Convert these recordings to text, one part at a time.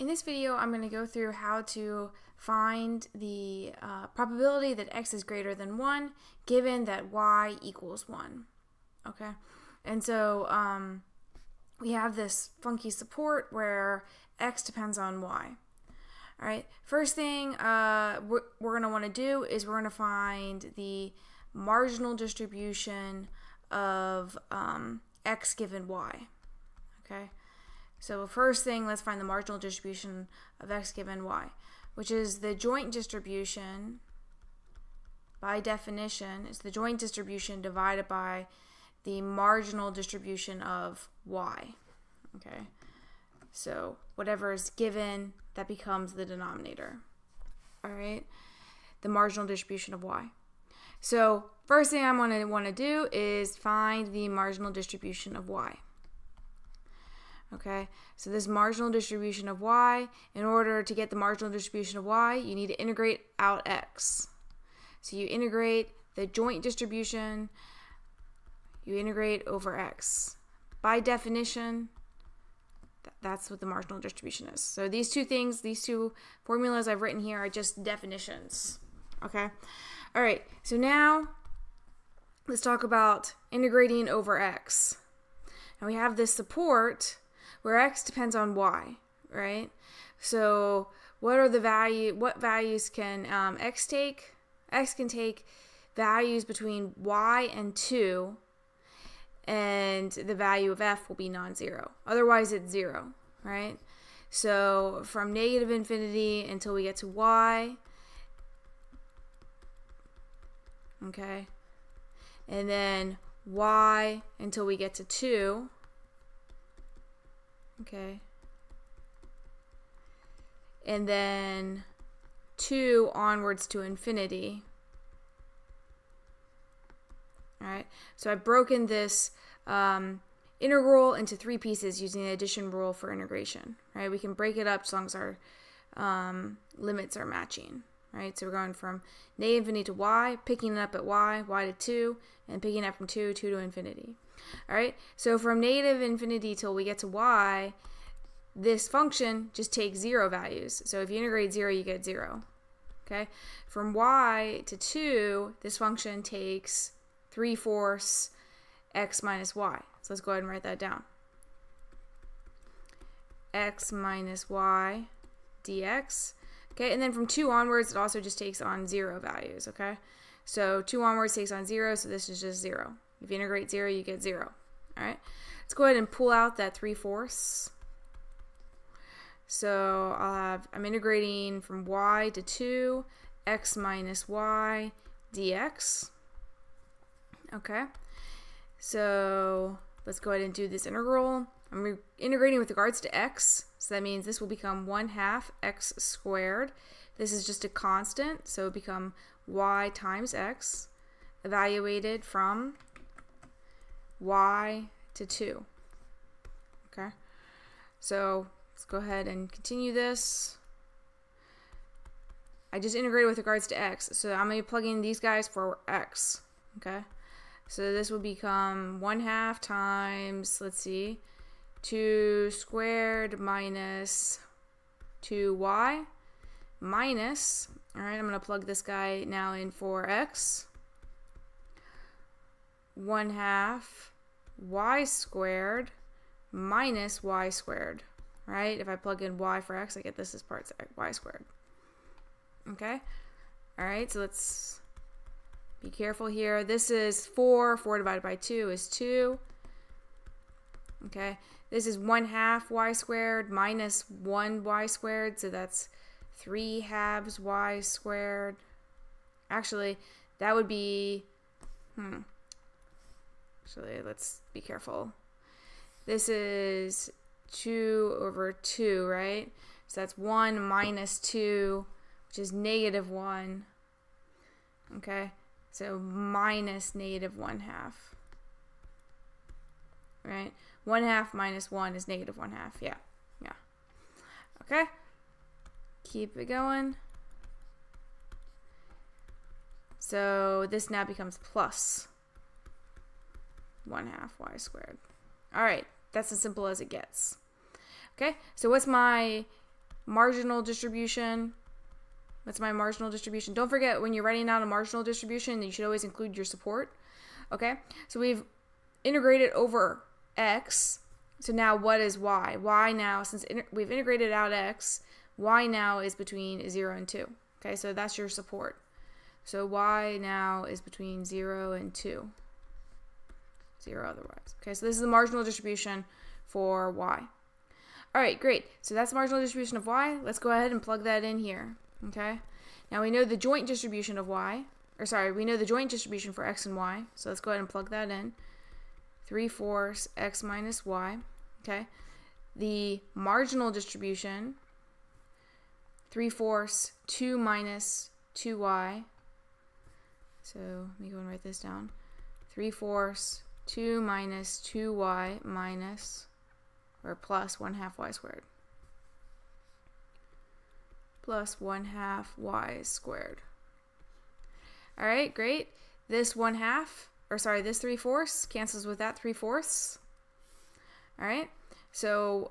In this video, I'm going to go through how to find the uh, probability that x is greater than 1 given that y equals 1. Okay, and so um, we have this funky support where x depends on y. All right, first thing uh, we're, we're going to want to do is we're going to find the marginal distribution of um, x given y. Okay, so first thing, let's find the marginal distribution of x given y, which is the joint distribution, by definition, is the joint distribution divided by the marginal distribution of y. Okay, so whatever is given, that becomes the denominator. All right, the marginal distribution of y. So first thing I'm going to want to do is find the marginal distribution of y. Okay, so this marginal distribution of y, in order to get the marginal distribution of y, you need to integrate out x. So you integrate the joint distribution, you integrate over x. By definition, that's what the marginal distribution is. So these two things, these two formulas I've written here are just definitions. Okay, all right, so now let's talk about integrating over x. And we have this support where x depends on y, right? So what are the value, what values can um, x take? x can take values between y and 2 and the value of f will be non-zero. Otherwise it's 0, right? So from negative infinity until we get to y, okay, and then y until we get to 2, Okay. And then 2 onwards to infinity. Alright, so I've broken this um, integral into three pieces using the addition rule for integration. Right, we can break it up as long as our um, limits are matching. Right, so we're going from negative infinity to y, picking it up at y, y to 2, and picking it up from 2, 2 to infinity. All right, so from negative infinity till we get to y, this function just takes zero values. So if you integrate zero, you get zero. Okay, from y to 2, this function takes 3 fourths x minus y. So let's go ahead and write that down. x minus y dx. Okay, and then from 2 onwards, it also just takes on 0 values, okay? So 2 onwards takes on 0, so this is just 0. If you integrate 0, you get 0. All right, let's go ahead and pull out that 3 fourths. So I'll have, I'm integrating from y to 2, x minus y dx. Okay, so let's go ahead and do this integral. I'm integrating with regards to x, so that means this will become 1 half x squared. This is just a constant, so become y times x, evaluated from y to 2. Okay, so let's go ahead and continue this. I just integrated with regards to x, so I'm going to plug in these guys for x. Okay, so this will become 1 half times, let's see, 2 squared minus 2y minus, alright, I'm going to plug this guy now in for x. 1 half y squared minus y squared, right? If I plug in y for x, I get this as part y squared. Okay? All right, so let's be careful here. This is 4. 4 divided by 2 is 2. Okay, this is 1 half y squared minus 1 y squared, so that's 3 halves y squared. Actually, that would be, hmm, Actually, let's be careful. This is 2 over 2, right? So that's 1 minus 2, which is negative 1. Okay? So minus negative 1 half. Right? 1 half minus 1 is negative 1 half. Yeah. Yeah. Okay? Keep it going. So this now becomes plus 1 half y squared. All right, that's as simple as it gets. Okay, so what's my marginal distribution. That's my marginal distribution. Don't forget when you're writing out a marginal distribution, you should always include your support. Okay, so we've integrated over x. So now what is y? y now, since we've integrated out x, y now is between 0 and 2. Okay, so that's your support. So y now is between 0 and 2. 0 otherwise. Okay, so this is the marginal distribution for y. All right, great. So that's the marginal distribution of y. Let's go ahead and plug that in here. Okay. Now we know the joint distribution of y, or sorry, we know the joint distribution for x and y. So let's go ahead and plug that in. 3 fourths x minus y. Okay. The marginal distribution, 3 fourths 2 minus 2y. So let me go and write this down. 3 fourths 2 minus 2y minus or plus 1 half y squared. Plus 1 half y squared. All right, great. This 1 half, or sorry, this 3 fourths cancels with that 3 fourths. All right, so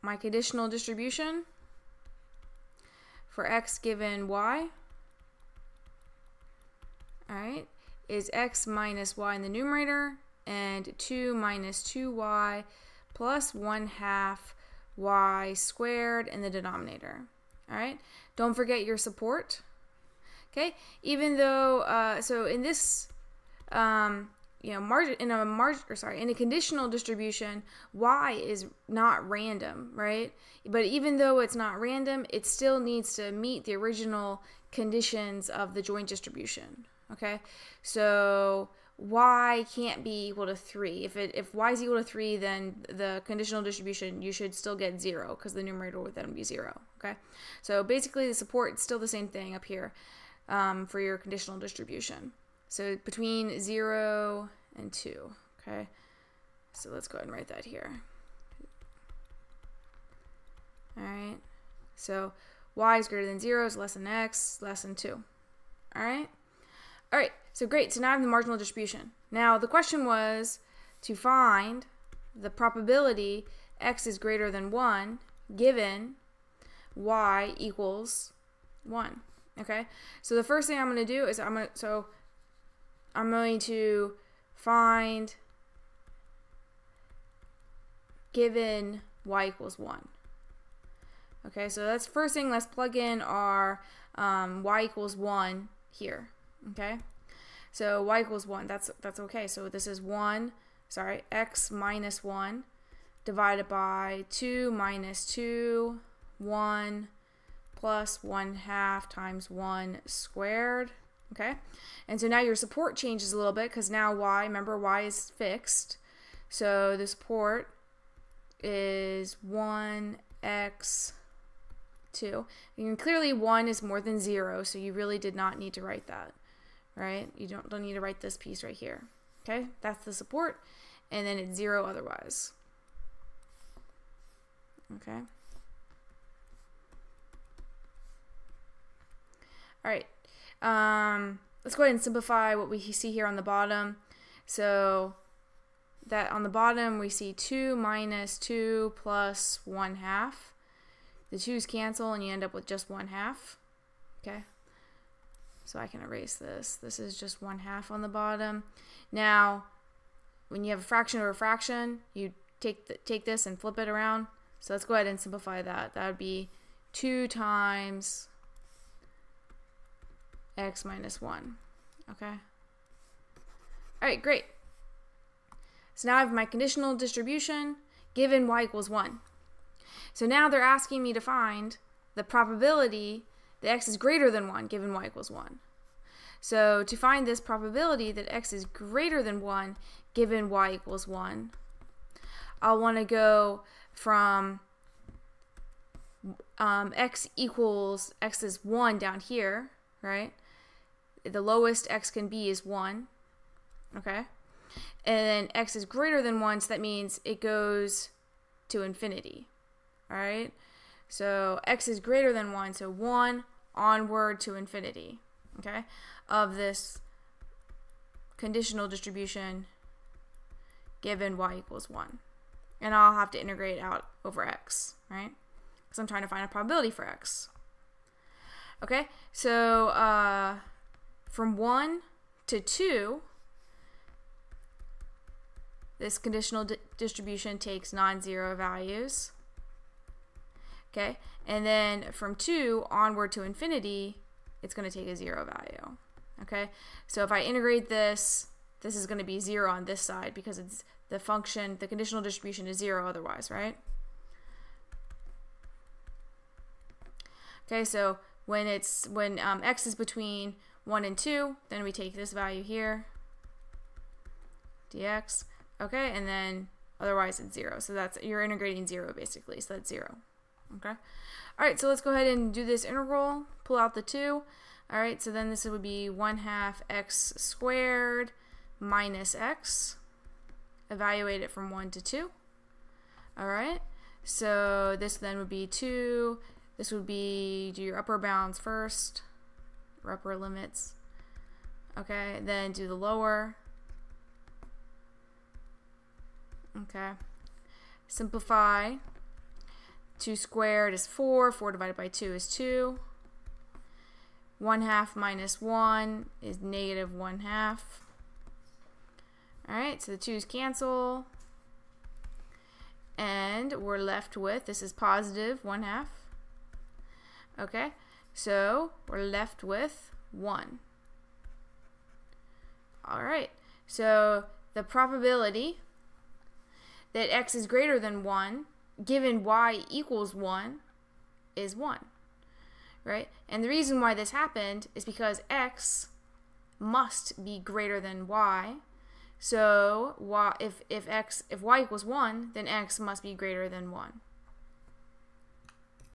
my conditional distribution for x given y, all right, is x minus y in the numerator and 2 minus 2y plus 1 half y squared in the denominator. All right, don't forget your support. Okay, even though, uh, so in this, um, you know, margin in a margin, or sorry, in a conditional distribution, y is not random, right? But even though it's not random, it still needs to meet the original conditions of the joint distribution. Okay, so y can't be equal to 3. If it if y is equal to 3, then the conditional distribution, you should still get 0 because the numerator would then be 0. Okay, so basically the support is still the same thing up here um, for your conditional distribution. So between 0 and 2. Okay, so let's go ahead and write that here. Alright, so y is greater than 0 is less than x, less than 2. Alright? All right, so great. So now I have the marginal distribution. Now the question was to find the probability x is greater than 1 given y equals 1. Okay, so the first thing I'm going to do is I'm going to, so I'm going to find given y equals 1. Okay, so that's first thing. Let's plug in our um, y equals 1 here. Okay, so y equals 1. That's, that's okay. So this is 1, sorry, x minus 1 divided by 2 minus 2, 1 plus 1 half times 1 squared. Okay, and so now your support changes a little bit because now y, remember y is fixed. So the support is 1x 2. And clearly 1 is more than 0, so you really did not need to write that right? You don't, don't need to write this piece right here. Okay, that's the support, and then it's zero otherwise. Okay. All right. Um, let's go ahead and simplify what we see here on the bottom. So that on the bottom we see 2 minus 2 plus 1 half. The 2's cancel and you end up with just 1 half. Okay. So I can erase this. This is just 1 half on the bottom. Now, when you have a fraction over a fraction, you take, the, take this and flip it around. So let's go ahead and simplify that. That would be 2 times x minus 1. Okay? All right, great. So now I have my conditional distribution given y equals 1. So now they're asking me to find the probability that x is greater than 1 given y equals 1. So to find this probability that x is greater than 1 given y equals 1, I'll want to go from um, x equals, x is 1 down here, right? The lowest x can be is 1, okay? And then x is greater than 1, so that means it goes to infinity, all right? So x is greater than 1, so 1 onward to infinity, okay, of this conditional distribution given y equals 1. And I'll have to integrate out over x, right? because I'm trying to find a probability for x. Okay, so uh, from 1 to 2, this conditional di distribution takes non-zero values. Okay, and then from 2 onward to infinity, it's going to take a zero value. Okay, so if I integrate this, this is going to be 0 on this side because it's the function, the conditional distribution is 0 otherwise, right? Okay, so when it's when um, x is between 1 and 2, then we take this value here, dx, okay, and then otherwise it's 0. So that's, you're integrating 0 basically, so that's 0, okay? All right, so let's go ahead and do this integral, pull out the 2. All right, so then this would be 1 half x squared minus x. Evaluate it from 1 to 2. All right, so this then would be 2 this would be do your upper bounds first, upper limits. Okay, then do the lower. Okay. Simplify. 2 squared is 4. 4 divided by 2 is 2. 1 half minus 1 is negative 1 half. Alright, so the 2's cancel. And we're left with, this is positive 1 half. Okay, so we're left with 1. Alright, so the probability that x is greater than 1 given y equals 1 is 1. Right? And the reason why this happened is because x must be greater than y. So y, if, if x if y equals 1, then x must be greater than 1.